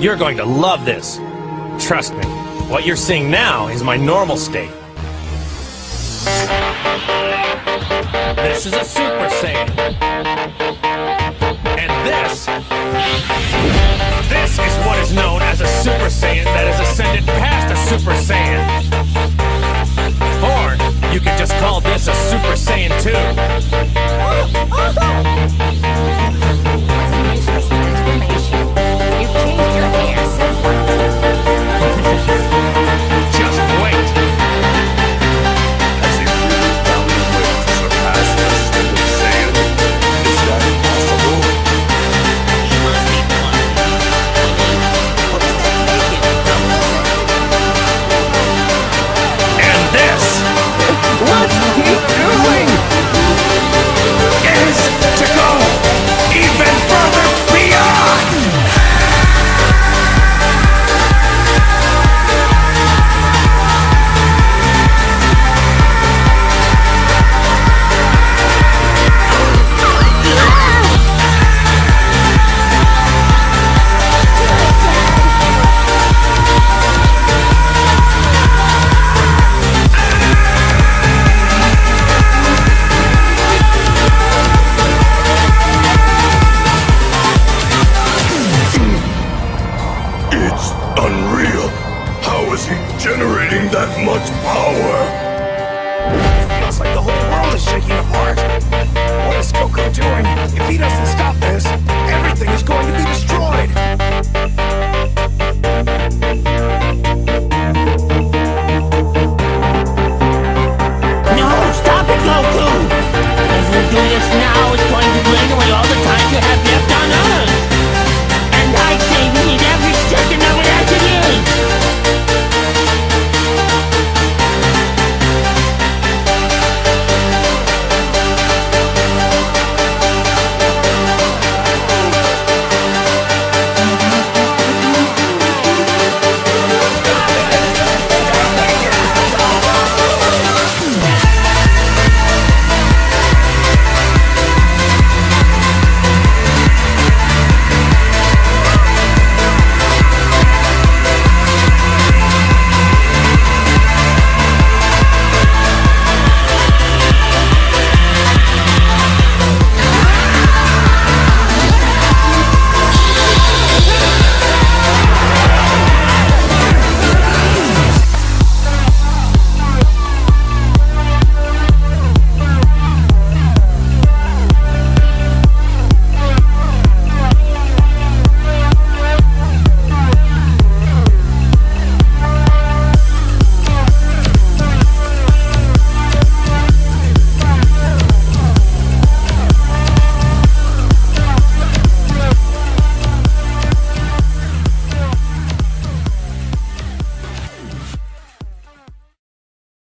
You're going to love this. Trust me, what you're seeing now is my normal state. This is a Super Saiyan. And this... This is what is known as a Super Saiyan that has ascended past a Super Saiyan. Or, you could just call this a Super Saiyan 2. He generating that much power? Feels like the whole world is shaking apart. What is Goku